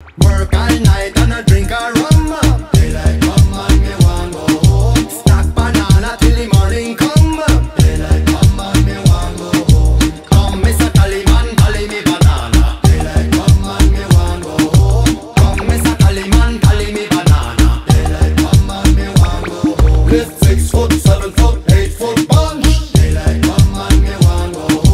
Work all night and I drink